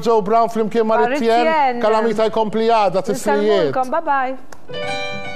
Joe Brown flimkien ma'. Ritjen, kalamita jkompli għada. Nisalmulkom, bye bye.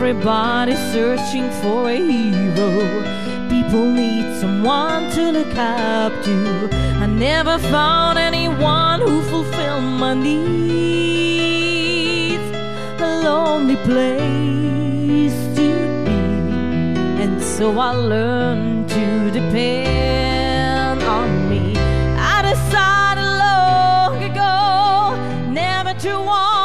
Everybody searching for a hero. People need someone to look up to. I never found anyone who fulfilled my needs. A lonely place to be. And so I learned to depend on me. I decided long ago never to walk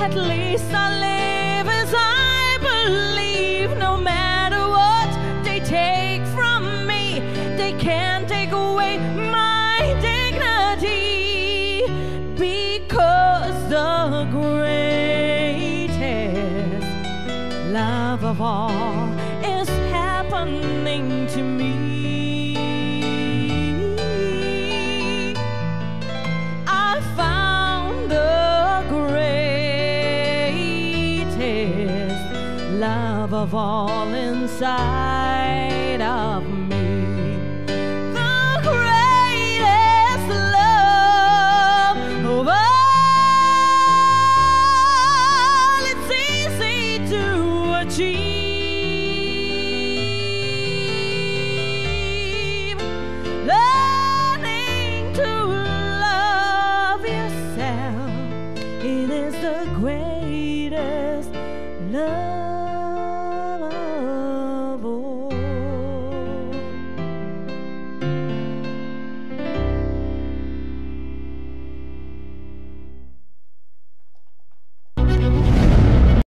at least I live as I believe. No matter what they take from me, they can't take away my dignity because the greatest love of all of all inside of me. The greatest love of all, it's easy to achieve. Learning to love yourself, it is the greatest love.